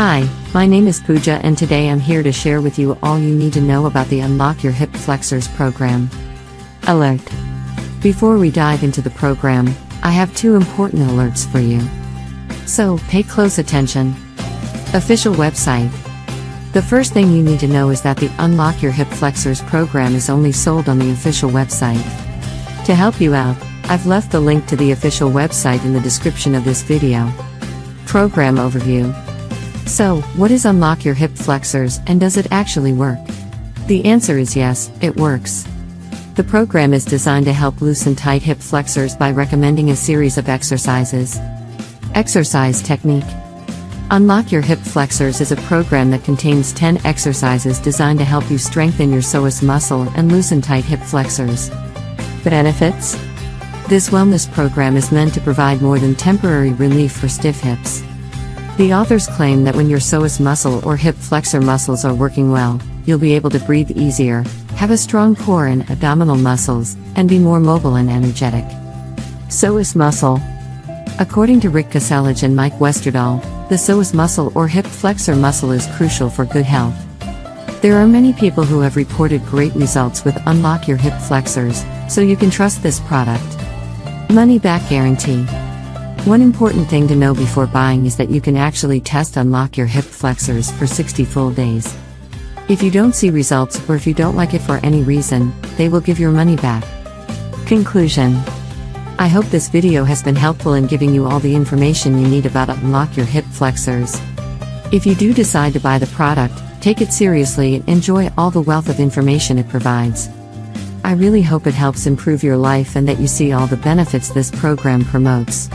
Hi, my name is Pooja and today I'm here to share with you all you need to know about the Unlock Your Hip Flexors program. Alert! Before we dive into the program, I have two important alerts for you. So, pay close attention. Official website. The first thing you need to know is that the Unlock Your Hip Flexors program is only sold on the official website. To help you out, I've left the link to the official website in the description of this video. Program Overview So, what is Unlock Your Hip Flexors and does it actually work? The answer is yes, it works. The program is designed to help loosen tight hip flexors by recommending a series of exercises. Exercise Technique Unlock Your Hip Flexors is a program that contains 10 exercises designed to help you strengthen your psoas muscle and loosen tight hip flexors. Benefits This wellness program is meant to provide more than temporary relief for stiff hips. The authors claim that when your psoas muscle or hip flexor muscles are working well, you'll be able to breathe easier, have a strong core and abdominal muscles, and be more mobile and energetic. Psoas muscle. According to Rick Kaselj and Mike Westerdahl, the psoas muscle or hip flexor muscle is crucial for good health. There are many people who have reported great results with Unlock Your Hip Flexors, so you can trust this product. Money back guarantee. One important thing to know before buying is that you can actually test Unlock Your Hip Flexors for 60 full days. If you don't see results or if you don't like it for any reason, they will give your money back. Conclusion I hope this video has been helpful in giving you all the information you need about Unlock Your Hip Flexors. If you do decide to buy the product, take it seriously and enjoy all the wealth of information it provides. I really hope it helps improve your life and that you see all the benefits this program promotes.